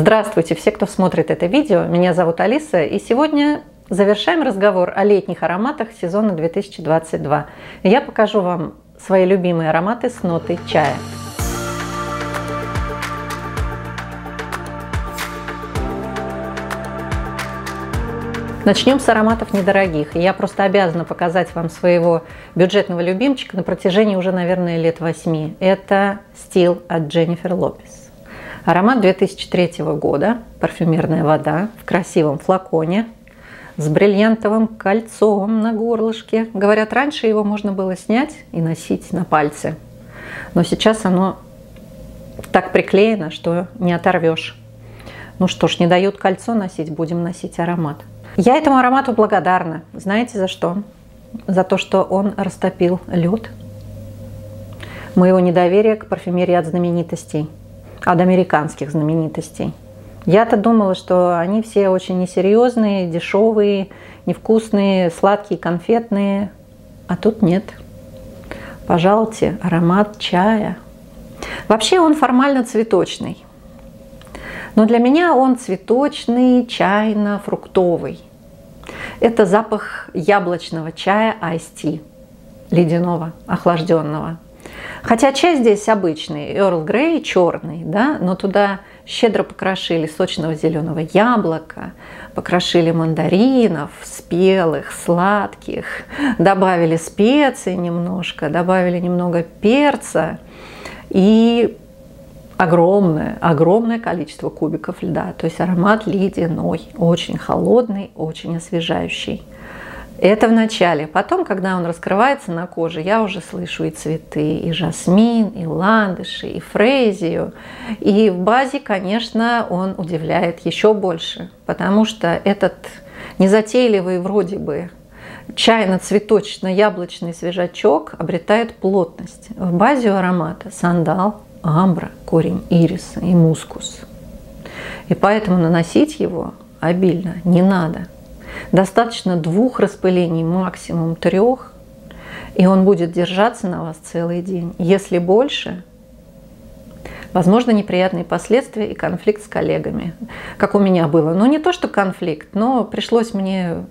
Здравствуйте, все, кто смотрит это видео. Меня зовут Алиса, и сегодня завершаем разговор о летних ароматах сезона 2022. Я покажу вам свои любимые ароматы с нотой чая. Начнем с ароматов недорогих. Я просто обязана показать вам своего бюджетного любимчика на протяжении уже, наверное, лет восьми. Это стил от Дженнифер Лопес. Аромат 2003 года, парфюмерная вода в красивом флаконе с бриллиантовым кольцом на горлышке. Говорят, раньше его можно было снять и носить на пальце. Но сейчас оно так приклеено, что не оторвешь. Ну что ж, не дают кольцо носить, будем носить аромат. Я этому аромату благодарна. Знаете за что? За то, что он растопил лед моего недоверия к парфюмерии от знаменитостей, от американских знаменитостей. Я-то думала, что они все очень несерьезные, дешевые, невкусные, сладкие, конфетные. А тут нет. Пожалуйте, аромат чая. Вообще он формально цветочный. Но для меня он цветочный, чайно-фруктовый. Это запах яблочного чая Tea, ледяного, охлажденного. Хотя чай здесь обычный, Earl Grey черный, да, но туда щедро покрошили сочного зеленого яблока, покрошили мандаринов, спелых, сладких, добавили специи немножко, добавили немного перца и огромное, огромное количество кубиков льда. То есть аромат ледяной, очень холодный, очень освежающий. Это в начале. Потом, когда он раскрывается на коже, я уже слышу и цветы, и жасмин, и ландыши, и фрезию. И в базе, конечно, он удивляет еще больше, потому что этот незатейливый вроде бы чайно-цветочно-яблочный свежачок обретает плотность. В базе у аромата сандал, амбра, корень ириса и мускус. И поэтому наносить его обильно не надо. Достаточно двух распылений, максимум трех, и он будет держаться на вас целый день. Если больше, возможно, неприятные последствия и конфликт с коллегами, как у меня было. Ну, не то, что конфликт, но пришлось мне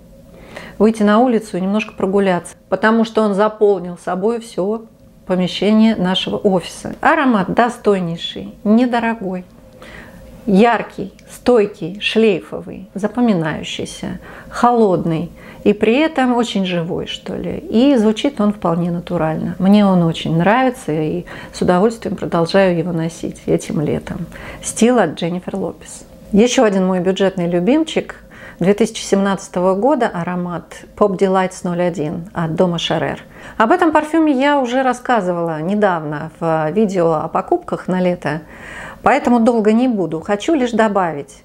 выйти на улицу и немножко прогуляться, потому что он заполнил собой все помещение нашего офиса. Аромат достойнейший, недорогой, яркий, стойкий, шлейфовый, запоминающийся, холодный и при этом очень живой, что ли. И звучит он вполне натурально. Мне он очень нравится и с удовольствием продолжаю его носить этим летом. Стил от Дженнифер Лопес. Еще один мой бюджетный любимчик 2017 года аромат Pop Delights 01 от Дома Шарер. Об этом парфюме я уже рассказывала недавно в видео о покупках на лето, поэтому долго не буду. Хочу лишь добавить,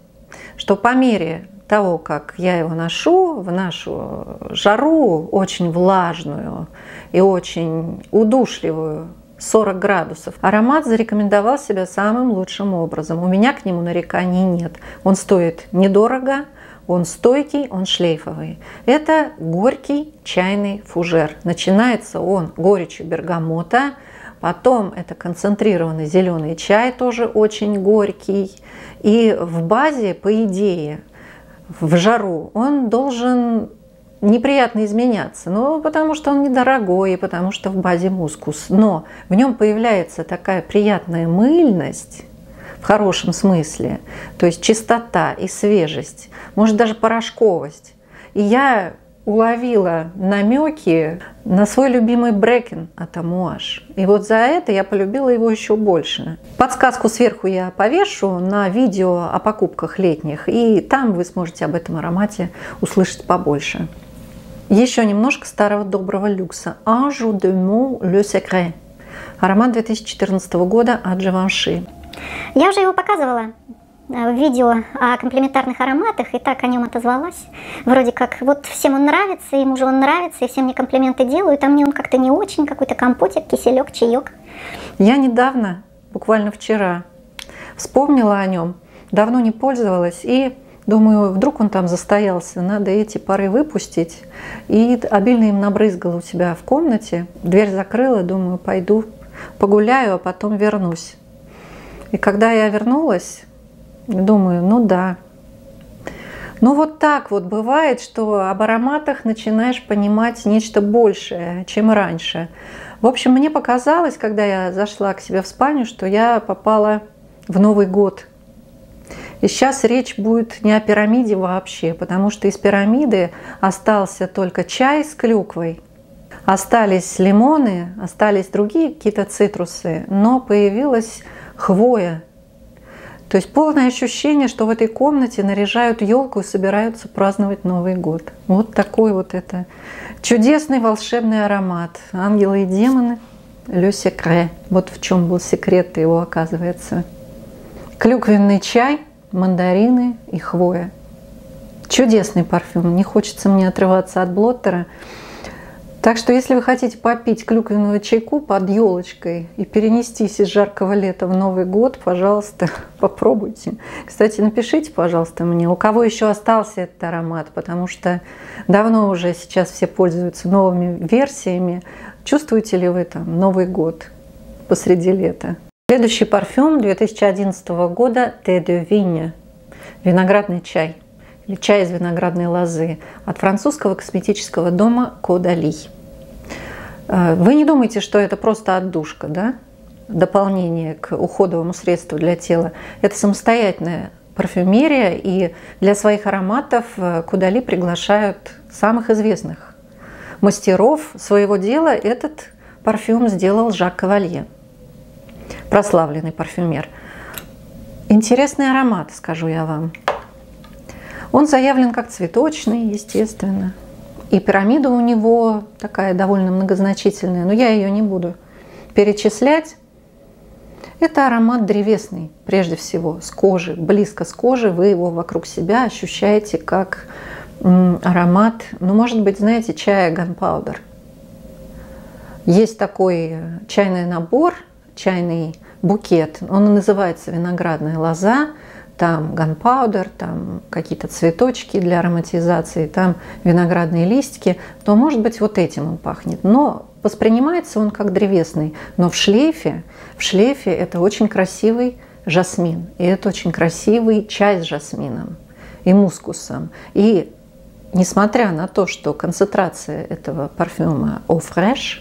что по мере того, как я его ношу в нашу жару, очень влажную и очень удушливую 40 градусов. Аромат зарекомендовал себя самым лучшим образом. У меня к нему нареканий нет. Он стоит недорого, он стойкий, он шлейфовый. Это горький чайный фужер. Начинается он горечью бергамота, потом это концентрированный зеленый чай, тоже очень горький. И в базе, по идее, в жару он должен неприятно изменяться, ну, потому что он недорогой, и потому что в базе мускус. Но в нем появляется такая приятная мыльность, в хорошем смысле, то есть чистота и свежесть, может даже порошковость. И я уловила намеки на свой любимый Брекен от Амуаш. И вот за это я полюбила его еще больше. Подсказку сверху я повешу на видео о покупках летних, и там вы сможете об этом аромате услышать побольше. Еще немножко старого доброго люкса. Anjou de Mont Le Secret. Аромат 2014 года от Givenchy. Я уже его показывала видео о комплементарных ароматах и так о нем отозвалась. Вроде как вот всем он нравится, ему же он нравится, и все мне комплименты делают, а мне он как-то не очень, какой-то компотик, киселек, чаек. Я недавно, буквально вчера, вспомнила о нем, давно не пользовалась и Думаю, вдруг он там застоялся, надо эти пары выпустить. И обильно им набрызгала у себя в комнате. Дверь закрыла, думаю, пойду погуляю, а потом вернусь. И когда я вернулась, Думаю, ну да. Ну вот так вот бывает, что об ароматах начинаешь понимать нечто большее, чем раньше. В общем, мне показалось, когда я зашла к себе в спальню, что я попала в Новый год. И сейчас речь будет не о пирамиде вообще, потому что из пирамиды остался только чай с клюквой. Остались лимоны, остались другие какие-то цитрусы, но появилась хвоя. То есть полное ощущение, что в этой комнате наряжают елку и собираются праздновать Новый год. Вот такой вот это чудесный волшебный аромат. Ангелы и демоны, Ле секре. Вот в чем был секрет его, оказывается. Клюквенный чай, мандарины и хвоя. Чудесный парфюм. Не хочется мне отрываться от блоттера. Так что, если вы хотите попить клюквенного чайку под елочкой и перенестись из жаркого лета в Новый год, пожалуйста, попробуйте. Кстати, напишите, пожалуйста, мне, у кого еще остался этот аромат, потому что давно уже сейчас все пользуются новыми версиями. Чувствуете ли вы там Новый год посреди лета? Следующий парфюм 2011 года «Те Винья» – виноградный чай чай из виноградной лозы от французского косметического дома Кодали. Э, вы не думайте, что это просто отдушка, да? дополнение к уходовому средству для тела. Это самостоятельная парфюмерия, и для своих ароматов э, Кудали приглашают самых известных мастеров своего дела. Этот парфюм сделал Жак Кавалье – прославленный парфюмер. Интересный аромат, скажу я вам. Он заявлен как цветочный, естественно. И пирамида у него такая довольно многозначительная, но я ее не буду перечислять. Это аромат древесный, прежде всего, с кожи, близко с кожи. Вы его вокруг себя ощущаете как аромат, ну, может быть, знаете, чая gunpowder. Есть такой чайный набор, чайный букет. Он называется виноградная лоза. Там ганпаудер, там какие-то цветочки для ароматизации, там виноградные листики, то, может быть, вот этим он пахнет. Но воспринимается он как древесный. Но в шлейфе, в шлейфе это очень красивый жасмин. И это очень красивый чай с жасмином и мускусом. И несмотря на то, что концентрация этого парфюма au fresh,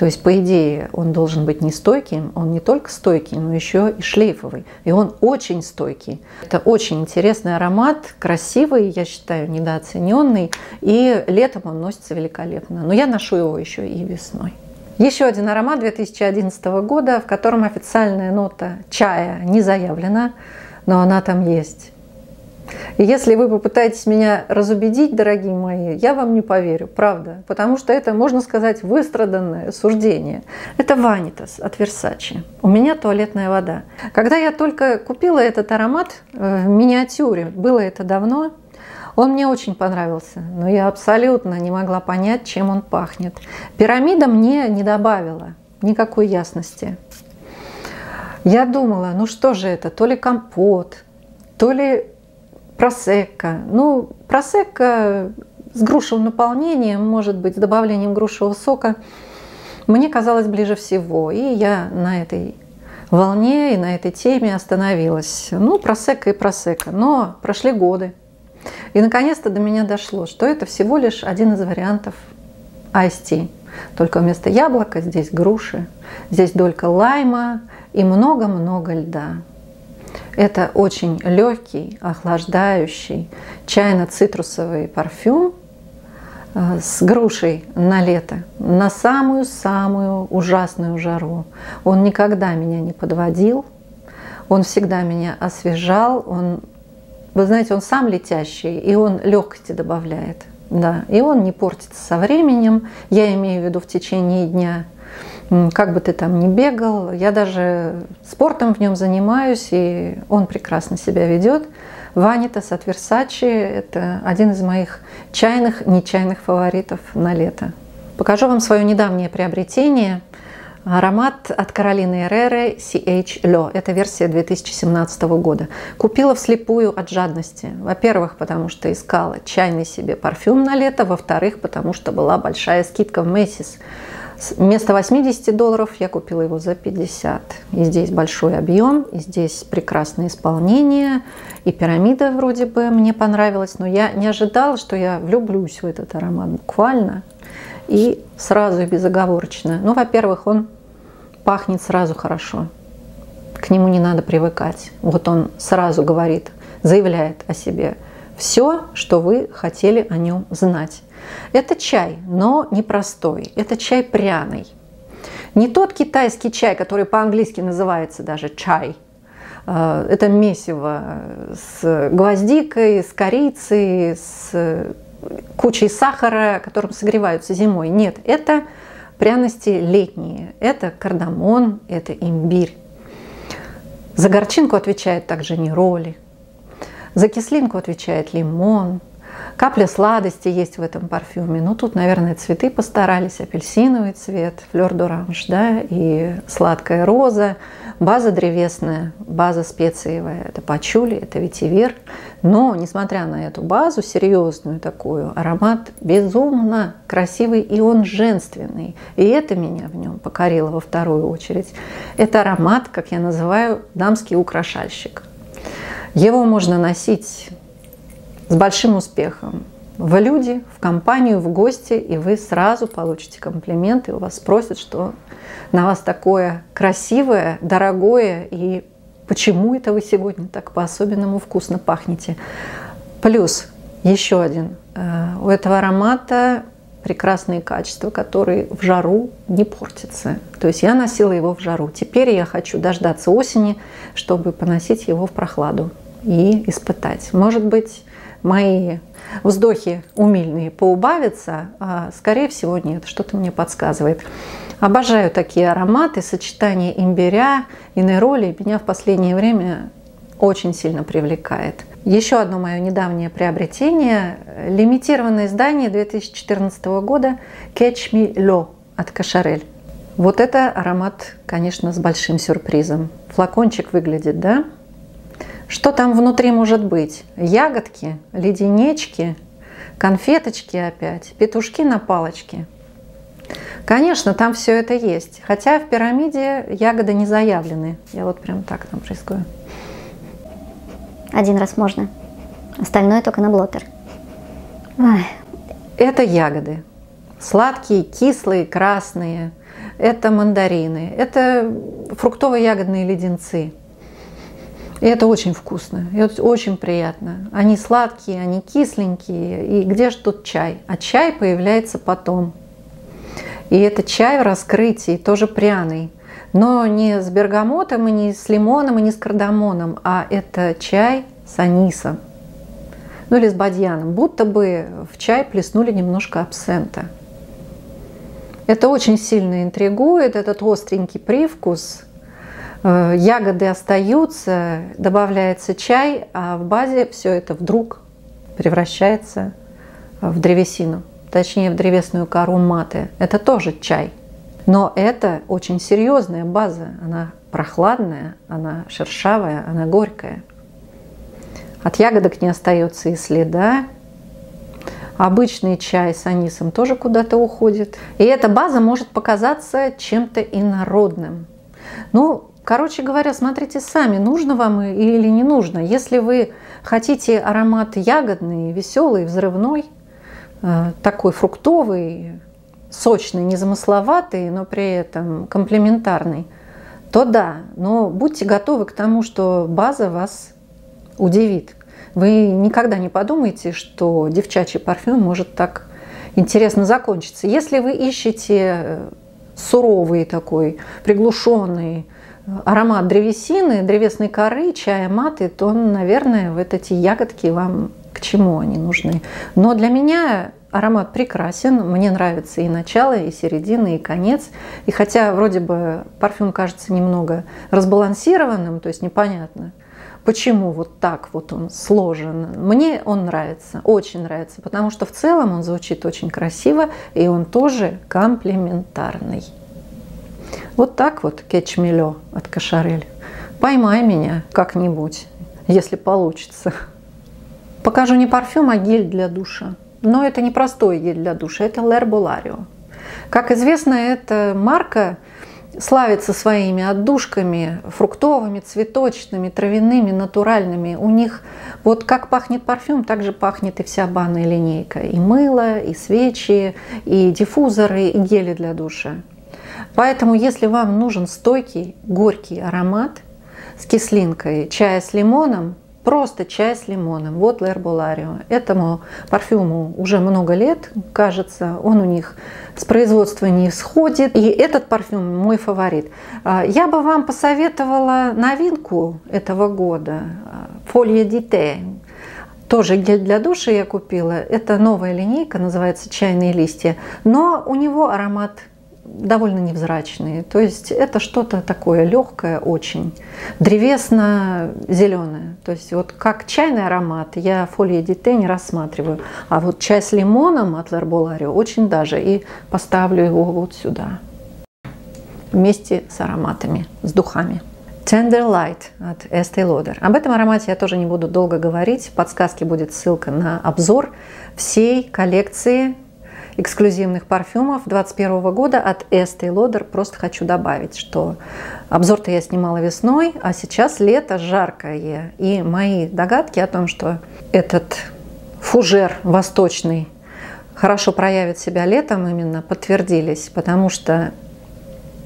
то есть, по идее, он должен быть не стойким, он не только стойкий, но еще и шлейфовый. И он очень стойкий. Это очень интересный аромат, красивый, я считаю, недооцененный. И летом он носится великолепно. Но я ношу его еще и весной. Еще один аромат 2011 года, в котором официальная нота чая не заявлена, но она там есть. И если вы попытаетесь меня разубедить, дорогие мои, я вам не поверю, правда. Потому что это, можно сказать, выстраданное суждение. Это ванитас от Versace. У меня туалетная вода. Когда я только купила этот аромат э, в миниатюре, было это давно, он мне очень понравился, но я абсолютно не могла понять, чем он пахнет. Пирамида мне не добавила никакой ясности. Я думала, ну что же это, то ли компот, то ли просекко. Ну, просекко с грушевым наполнением, может быть, с добавлением грушевого сока, мне казалось ближе всего. И я на этой волне и на этой теме остановилась. Ну, просека и просека. Но прошли годы. И наконец-то до меня дошло, что это всего лишь один из вариантов IST. Только вместо яблока здесь груши, здесь долька лайма и много-много льда. Это очень легкий, охлаждающий чайно-цитрусовый парфюм э, с грушей на лето, на самую-самую ужасную жару. Он никогда меня не подводил, он всегда меня освежал, он, вы знаете, он сам летящий, и он легкости добавляет. Да, и он не портится со временем, я имею в виду в течение дня – как бы ты там ни бегал, я даже спортом в нем занимаюсь, и он прекрасно себя ведет. Ванитас от Versace – это один из моих чайных, нечаянных фаворитов на лето. Покажу вам свое недавнее приобретение. Аромат от Каролины Эреры CH Le. Это версия 2017 года. Купила вслепую от жадности. Во-первых, потому что искала чайный себе парфюм на лето. Во-вторых, потому что была большая скидка в Macy's Вместо 80 долларов я купила его за 50. И здесь большой объем, и здесь прекрасное исполнение, и пирамида вроде бы мне понравилась, но я не ожидала, что я влюблюсь в этот аромат буквально и сразу и безоговорочно. Ну, во-первых, он пахнет сразу хорошо. К нему не надо привыкать. Вот он сразу говорит, заявляет о себе все, что вы хотели о нем знать. Это чай, но не простой. Это чай пряный. Не тот китайский чай, который по-английски называется даже чай. Э, это месиво с гвоздикой, с корицей, с кучей сахара, которым согреваются зимой. Нет, это пряности летние. Это кардамон, это имбирь. За горчинку отвечает также нероли. За кислинку отвечает лимон, Капля сладости есть в этом парфюме. Ну, тут, наверное, цветы постарались. Апельсиновый цвет, флёр-д'оранж, да, и сладкая роза. База древесная, база специевая. Это пачули, это ветивер. Но, несмотря на эту базу, серьезную такую, аромат безумно красивый, и он женственный. И это меня в нем покорило во вторую очередь. Это аромат, как я называю, дамский украшальщик. Его можно носить с большим успехом в люди, в компанию, в гости, и вы сразу получите комплименты, у вас спросят, что на вас такое красивое, дорогое, и почему это вы сегодня так по-особенному вкусно пахнете. Плюс еще один. Э, у этого аромата прекрасные качества, которые в жару не портятся. То есть я носила его в жару. Теперь я хочу дождаться осени, чтобы поносить его в прохладу и испытать. Может быть, мои вздохи умильные поубавятся, а скорее всего нет, что-то мне подсказывает. Обожаю такие ароматы, сочетание имбиря и нейроли меня в последнее время очень сильно привлекает. Еще одно мое недавнее приобретение – лимитированное издание 2014 года Catch Me Low от Кашарель. Вот это аромат, конечно, с большим сюрпризом. Флакончик выглядит, да? Что там внутри может быть? Ягодки, леденечки, конфеточки опять, петушки на палочке. Конечно, там все это есть. Хотя в пирамиде ягоды не заявлены. Я вот прям так там рискую. Один раз можно. Остальное только на блотер. Ой. Это ягоды. Сладкие, кислые, красные. Это мандарины. Это фруктово-ягодные леденцы. И это очень вкусно, и это очень приятно. Они сладкие, они кисленькие. И где же тут чай? А чай появляется потом. И это чай в раскрытии, тоже пряный. Но не с бергамотом, и не с лимоном, и не с кардамоном, а это чай с анисом. Ну или с бадьяном. Будто бы в чай плеснули немножко абсента. Это очень сильно интригует, этот остренький привкус – ягоды остаются, добавляется чай, а в базе все это вдруг превращается в древесину, точнее в древесную кору маты. Это тоже чай. Но это очень серьезная база. Она прохладная, она шершавая, она горькая. От ягодок не остается и следа. Обычный чай с анисом тоже куда-то уходит. И эта база может показаться чем-то инородным. Ну, Короче говоря, смотрите сами, нужно вам или не нужно. Если вы хотите аромат ягодный, веселый, взрывной, э, такой фруктовый, сочный, незамысловатый, но при этом комплементарный, то да, но будьте готовы к тому, что база вас удивит. Вы никогда не подумаете, что девчачий парфюм может так интересно закончиться. Если вы ищете э, суровый такой, приглушенный, аромат древесины, древесной коры, чая маты, то, наверное, вот эти ягодки вам к чему они нужны. Но для меня аромат прекрасен, мне нравится и начало, и середина, и конец. И хотя вроде бы парфюм кажется немного разбалансированным, то есть непонятно, почему вот так вот он сложен. Мне он нравится, очень нравится, потому что в целом он звучит очень красиво, и он тоже комплементарный. Вот так вот кетчмелё от Кашарель. Поймай меня как-нибудь, если получится. Покажу не парфюм, а гель для душа. Но это не простой гель для душа, это L'Herbolario. Как известно, эта марка славится своими отдушками фруктовыми, цветочными, травяными, натуральными. У них вот как пахнет парфюм, так же пахнет и вся банная линейка. И мыло, и свечи, и диффузоры, и гели для душа. Поэтому, если вам нужен стойкий, горький аромат с кислинкой чая с лимоном, Просто чай с лимоном. Вот Лерболарио. Этому парфюму уже много лет, кажется. Он у них с производства не всходит. И этот парфюм мой фаворит. А, я бы вам посоветовала новинку этого года. Фолье Дите. Тоже гель для душа я купила. Это новая линейка, называется «Чайные листья». Но у него аромат довольно невзрачные. То есть это что-то такое легкое очень, древесно-зеленое. То есть вот как чайный аромат я фолье дите не рассматриваю. А вот чай с лимоном от Лерболарио очень даже. И поставлю его вот сюда вместе с ароматами, с духами. Tender Light от Estee Lauder. Об этом аромате я тоже не буду долго говорить. В подсказке будет ссылка на обзор всей коллекции эксклюзивных парфюмов 2021 года от Estee Lauder. Просто хочу добавить, что обзор-то я снимала весной, а сейчас лето жаркое. И мои догадки о том, что этот фужер восточный хорошо проявит себя летом именно, подтвердились, потому что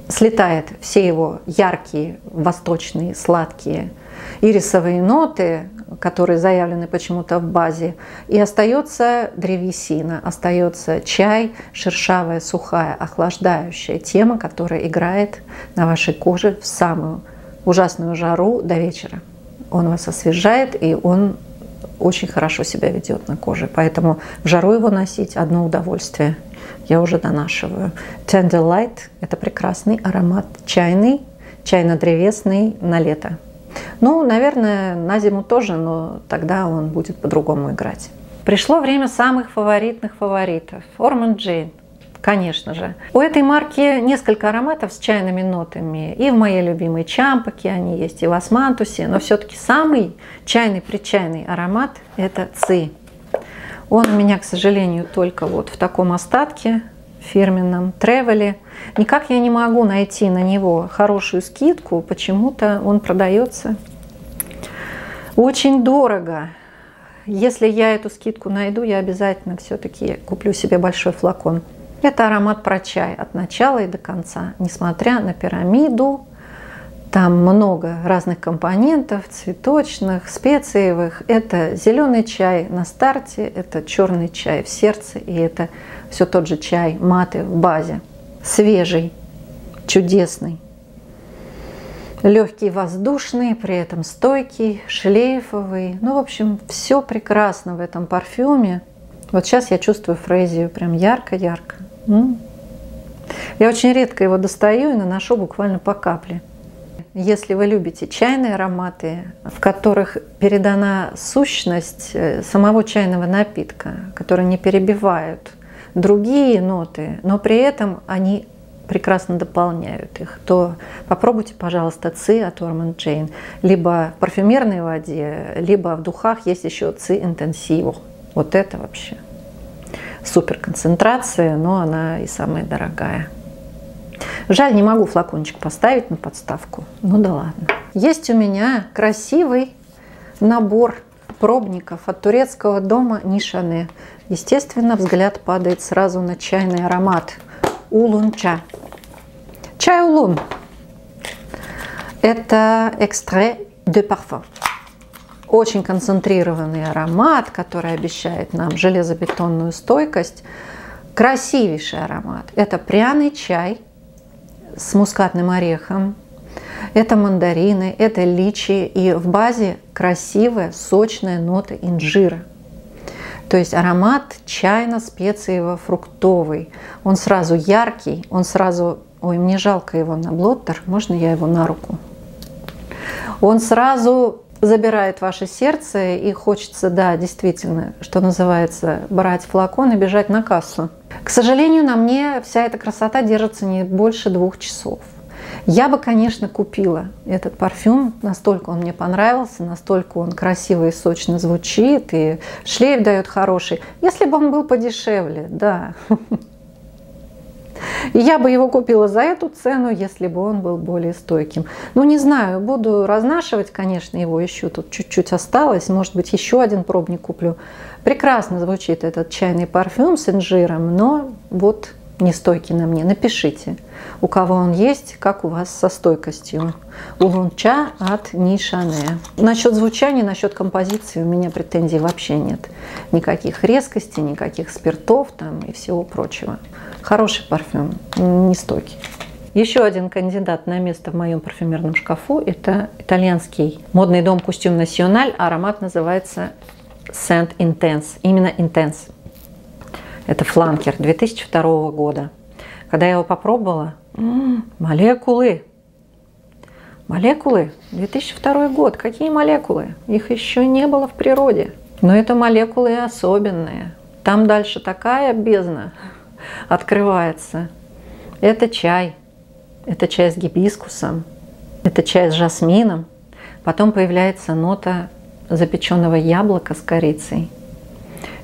слетает все его яркие, восточные, сладкие ирисовые ноты, которые заявлены почему-то в базе, и остается древесина, остается чай, шершавая, сухая, охлаждающая тема, которая играет на вашей коже в самую ужасную жару до вечера. Он вас освежает, и он очень хорошо себя ведет на коже. Поэтому в жару его носить одно удовольствие. Я уже донашиваю. Tender Light – это прекрасный аромат чайный, чайно-древесный на лето. Ну, наверное, на зиму тоже, но тогда он будет по-другому играть. Пришло время самых фаворитных фаворитов. Форман Джейн. Конечно же. У этой марки несколько ароматов с чайными нотами. И в моей любимой Чампаке они есть, и в Османтусе. Но все-таки самый чайный-причайный аромат – это Ци. Он у меня, к сожалению, только вот в таком остатке фирменном тревеле. Никак я не могу найти на него хорошую скидку, почему-то он продается очень дорого. Если я эту скидку найду, я обязательно все-таки куплю себе большой флакон. Это аромат про чай от начала и до конца, несмотря на пирамиду, там много разных компонентов, цветочных, специевых. Это зеленый чай на старте, это черный чай в сердце, и это все тот же чай маты в базе. Свежий, чудесный. Легкий, воздушный, при этом стойкий, шлейфовый. Ну, в общем, все прекрасно в этом парфюме. Вот сейчас я чувствую фрезию прям ярко-ярко. Я очень редко его достаю и наношу буквально по капле. Если вы любите чайные ароматы, в которых передана сущность э, самого чайного напитка, которые не перебивают другие ноты, но при этом они прекрасно дополняют их, то попробуйте, пожалуйста, ЦИ от Ormond Джейн. Либо в парфюмерной воде, либо в духах есть еще ЦИ интенсиво. Вот это вообще супер концентрация, но она и самая дорогая. Жаль, не могу флакончик поставить на подставку. Ну да ладно. Есть у меня красивый набор пробников от турецкого дома Нишане. Естественно, взгляд падает сразу на чайный аромат. Улун-ча. Чай улун. Это экстре де парфум. Очень концентрированный аромат, который обещает нам железобетонную стойкость. Красивейший аромат. Это пряный чай с мускатным орехом. Это мандарины, это личи. И в базе красивая, сочная нота инжира. То есть аромат чайно-специево-фруктовый. Он сразу яркий, он сразу... Ой, мне жалко его на блоттер, можно я его на руку? Он сразу забирает ваше сердце и хочется, да, действительно, что называется, брать флакон и бежать на кассу. К сожалению, на мне вся эта красота держится не больше двух часов. Я бы, конечно, купила этот парфюм, настолько он мне понравился, настолько он красиво и сочно звучит, и шлейф дает хороший, если бы он был подешевле, да. Я бы его купила за эту цену, если бы он был более стойким. Ну, не знаю, буду разнашивать, конечно, его еще тут чуть-чуть осталось. Может быть, еще один пробник куплю. Прекрасно звучит этот чайный парфюм с инжиром, но вот не стойкий на мне. Напишите, у кого он есть, как у вас со стойкостью. Улунча от Нишане. Насчет звучания, насчет композиции у меня претензий вообще нет. Никаких резкостей, никаких спиртов там и всего прочего. Хороший парфюм, не стойкий. Еще один кандидат на место в моем парфюмерном шкафу – это итальянский модный дом Костюм Националь. Аромат называется Scent Intense. Именно Intense. Это фланкер 2002 года. Когда я его попробовала, молекулы. Молекулы. 2002 год. Какие молекулы? Их еще не было в природе. Но это молекулы особенные. Там дальше такая бездна открывается. Это чай. Это чай с гибискусом. Это чай с жасмином. Потом появляется нота запеченного яблока с корицей.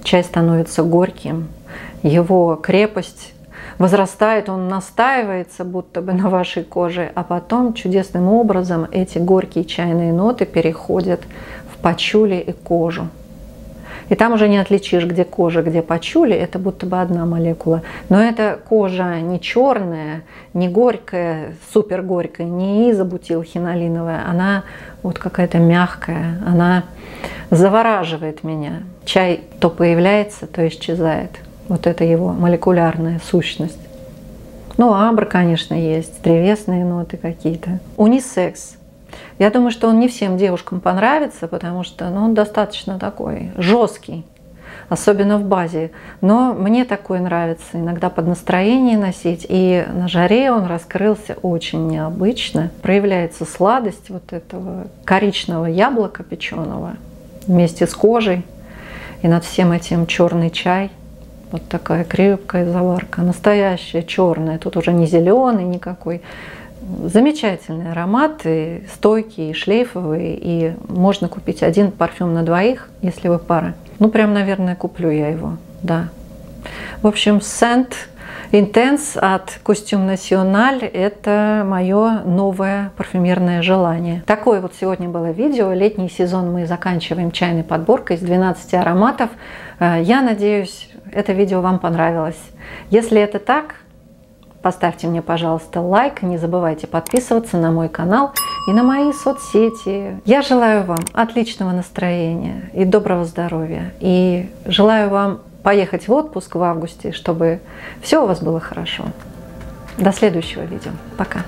Чай становится горьким, его крепость возрастает, он настаивается будто бы на вашей коже, а потом чудесным образом эти горькие чайные ноты переходят в пачули и кожу. И там уже не отличишь, где кожа, где пачули, это будто бы одна молекула. Но эта кожа не черная, не горькая, супер горькая, не изобутилхинолиновая, она вот какая-то мягкая, она завораживает меня. Чай то появляется, то исчезает. Вот это его молекулярная сущность. Ну, амбр, конечно, есть, древесные ноты какие-то. Унисекс. Я думаю, что он не всем девушкам понравится, потому что ну, он достаточно такой жесткий, особенно в базе. Но мне такой нравится иногда под настроение носить. И на жаре он раскрылся очень необычно. Проявляется сладость вот этого коричного яблока печеного вместе с кожей. И над всем этим черный чай – вот такая крепкая заварка, настоящая, черная. Тут уже не зеленый никакой. Замечательный аромат, и стойкий, и шлейфовый, и можно купить один парфюм на двоих, если вы пара. Ну, прям, наверное, куплю я его, да. В общем, Scent Intense от Костюм Националь – это мое новое парфюмерное желание. Такое вот сегодня было видео. Летний сезон мы заканчиваем чайной подборкой из 12 ароматов. Э, я надеюсь, это видео вам понравилось. Если это так, поставьте мне, пожалуйста, лайк. Не забывайте подписываться на мой канал и на мои соцсети. Я желаю вам отличного настроения и доброго здоровья. И желаю вам поехать в отпуск в августе, чтобы все у вас было хорошо. До следующего видео. Пока.